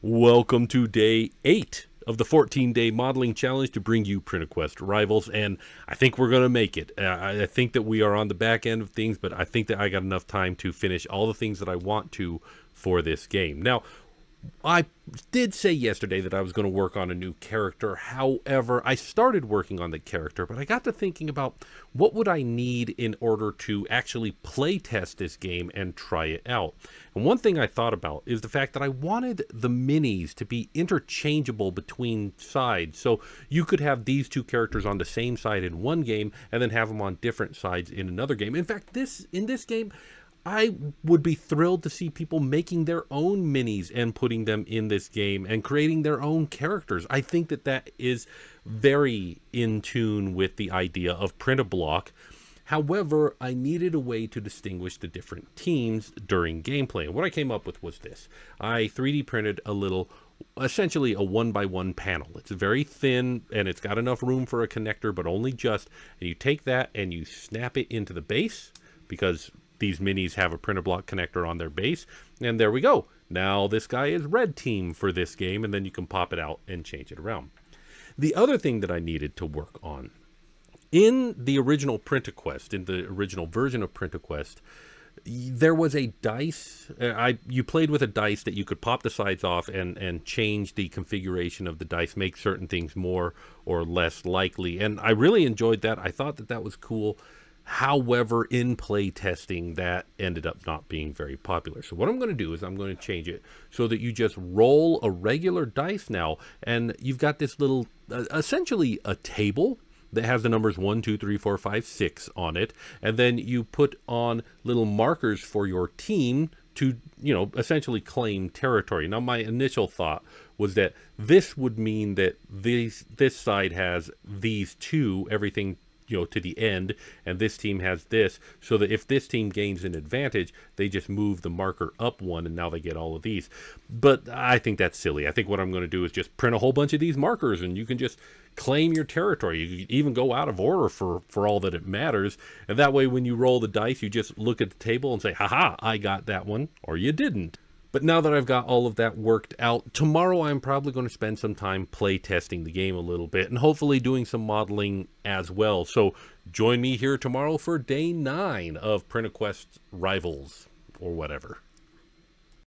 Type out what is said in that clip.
Welcome to day eight of the 14 day modeling challenge to bring you PrintAQuest rivals. And I think we're going to make it. Uh, I think that we are on the back end of things, but I think that I got enough time to finish all the things that I want to for this game. Now, I did say yesterday that I was going to work on a new character. However, I started working on the character, but I got to thinking about what would I need in order to actually play test this game and try it out. And one thing I thought about is the fact that I wanted the minis to be interchangeable between sides. So you could have these two characters on the same side in one game and then have them on different sides in another game. In fact, this in this game, I would be thrilled to see people making their own minis and putting them in this game and creating their own characters. I think that that is very in tune with the idea of PrintABlok. However, I needed a way to distinguish the different teams during gameplay. And what I came up with was this. I 3D printed a little essentially a one by one panel. It's very thin and it's got enough room for a connector, but only just. And you take that and you snap it into the base because these minis have a PrintABlok connector on their base. And there we go. Now this guy is red team for this game, and then you can pop it out and change it around. The other thing that I needed to work on, in the original PrintAQuest, in the original version of PrintAQuest, there was a dice. Uh, I you played with a dice that you could pop the sides off and and change the configuration of the dice, make certain things more or less likely. And I really enjoyed that. I thought that that was cool. However, in play testing, that ended up not being very popular. So what I'm going to do is I'm going to change it so that you just roll a regular dice now, and you've got this little, uh, essentially a table that has the numbers 1, 2, 3, 4, 5, 6 on it, and then you put on little markers for your team to, you know, essentially claim territory. Now, my initial thought was that this would mean that these, this side has these two, everything you know to the end and this team has this so that if this team gains an advantage they just move the marker up one and now they get all of these. But i think that's silly. I think what i'm going to do is just print a whole bunch of these markers and you can just claim your territory. You can even go out of order for for all that it matters. And that way when you roll the dice you just look at the table and say haha i got that one or you didn't but now that I've got all of that worked out, tomorrow I'm probably going to spend some time play testing the game a little bit and hopefully doing some modeling as well. So join me here tomorrow for day nine of PrintAQuest Rivals or whatever.